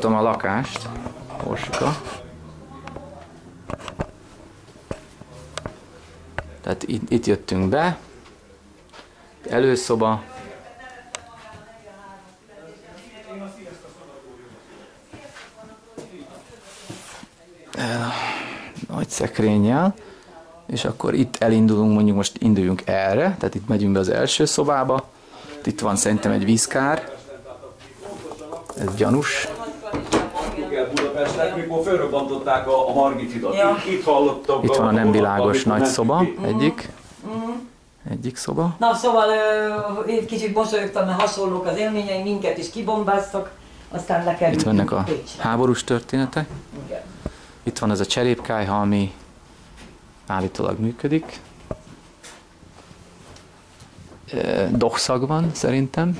Tudom a lakást, Orsuka. Tehát itt, itt jöttünk be. Előszoba. El, nagy szekrényel. És akkor itt elindulunk, mondjuk most induljunk erre, tehát itt megyünk be az első szobába. Itt van szerintem egy vízkár. Ez gyanús. Budapestnek, mikor fölrobbantották a, a Margit hidat. Ja. Itt, itt hallottam. Itt van a nem világos nagy szoba, ki. egyik. Egyik szoba. Na szóval én kicsit mosolyogtam, mert hasonlók az élményeim, minket is kibombáztak, aztán lekerültünk Itt vannak a Pécsre. háborús történetek. Igen. Itt van ez a cserépkályha, ami állítólag működik. Ö, Dokszag van szerintem.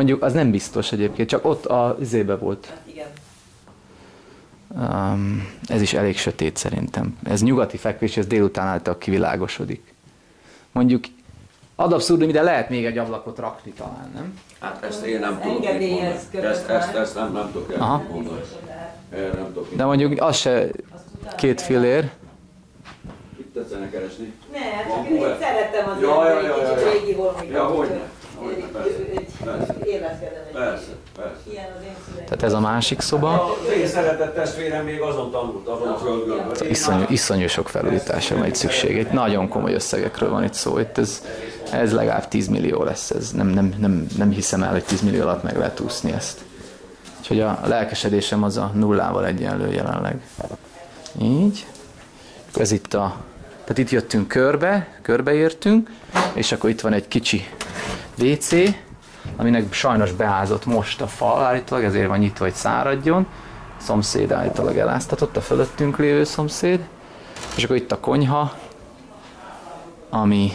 Mondjuk az nem biztos egyébként, csak ott a izébe volt. Hát igen. Um, ez is elég sötét szerintem. Ez nyugati fekvés, ez délután által kivilágosodik. Mondjuk ad abszurdum, ide lehet még egy ablakot rakni talán, nem? Hát ezt én nem tudok Ezt, ezt, már. ezt nem, nem tudok Aha. elmondani. De mondjuk az se két fillér. Itt tetszene keresni. Ne, Van csak én szeretem az Ja, ja, ja, egy ja, régi volmit. Ja, hogyne. Hogyne, persze. Tehát ez a másik szoba. Az én szeretett testvérem még azon tanult, azon a földgömbön. Iszonyú, iszonyú sok felújításra van itt szükség. Egy nagyon komoly összegekről van itt szó. Itt ez, ez legalább 10 millió lesz. Ez nem, nem, nem, nem hiszem el, hogy 10 millió alatt meg lehet úszni ezt. Úgyhogy a lelkesedésem az a nullával egyenlő jelenleg. Így. Ez itt a... Tehát itt jöttünk körbe, körbeértünk, és akkor itt van egy kicsi WC, aminek sajnos beázott most a fal állítólag, ezért van nyitva, hogy száradjon. A szomszéd állítólag eláztatott, a fölöttünk lévő szomszéd. És akkor itt a konyha, ami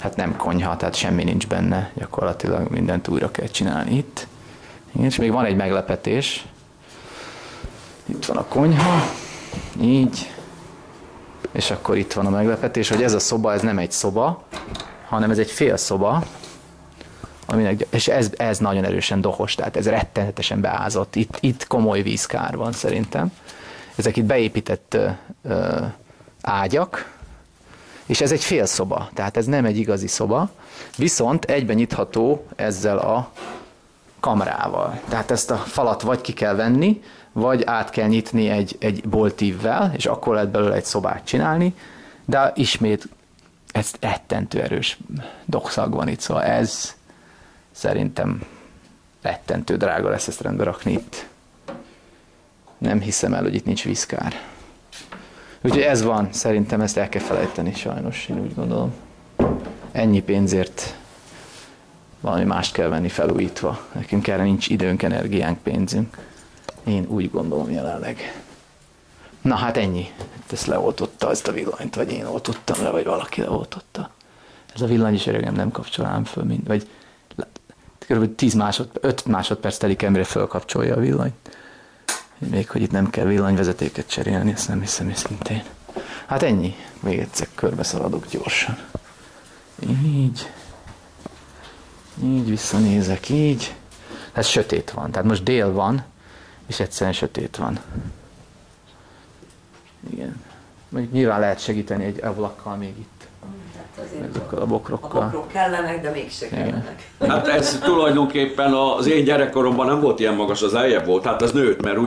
hát nem konyha, tehát semmi nincs benne, gyakorlatilag mindent újra kell csinálni itt. És még van egy meglepetés. Itt van a konyha, így, és akkor itt van a meglepetés, hogy ez a szoba, ez nem egy szoba, hanem ez egy fél szoba, aminek, és ez, ez nagyon erősen dohos, tehát ez rettenetesen beázott. Itt, itt komoly vízkár van szerintem. Ezek itt beépített ö, ágyak, és ez egy fél szoba, tehát ez nem egy igazi szoba, viszont egyben nyitható ezzel a kamrával. Tehát ezt a falat vagy ki kell venni, vagy át kell nyitni egy, egy boltívvel, és akkor lehet belőle egy szobát csinálni, de ismét ez rettentő erős dokszag van itt, szóval ez szerintem rettentő drága lesz ezt rendbe rakni itt. Nem hiszem el, hogy itt nincs vízkár. Úgyhogy ez van, szerintem ezt el kell felejteni sajnos, én úgy gondolom. Ennyi pénzért valami mást kell venni felújítva. Nekünk erre nincs időnk, energiánk, pénzünk. Én úgy gondolom jelenleg. Na hát ennyi. Hát ezt leoltotta ezt a villanyt, vagy én oltottam le, vagy valaki leoltotta. Ez a villany is öregem nem kapcsolám föl, mind, vagy kb. 10 másodperc, 5 másodperc telik el, mire fölkapcsolja a villanyt. Még hogy itt nem kell villanyvezetéket cserélni, ezt nem hiszem őszintén. Hát ennyi. Még egyszer körbe szaladok gyorsan. Így. Így visszanézek, így. Ez sötét van. Tehát most dél van, és egyszerűen sötét van. Igen. Mondjuk nyilván lehet segíteni egy ablakkal még itt. Azért Ezekkel a a bokrokkal. bokrok kellenek, de mégse kellenek. Hát ez tulajdonképpen az én gyerekkoromban nem volt ilyen magas, az eljebb volt, hát az nőtt, mert úgy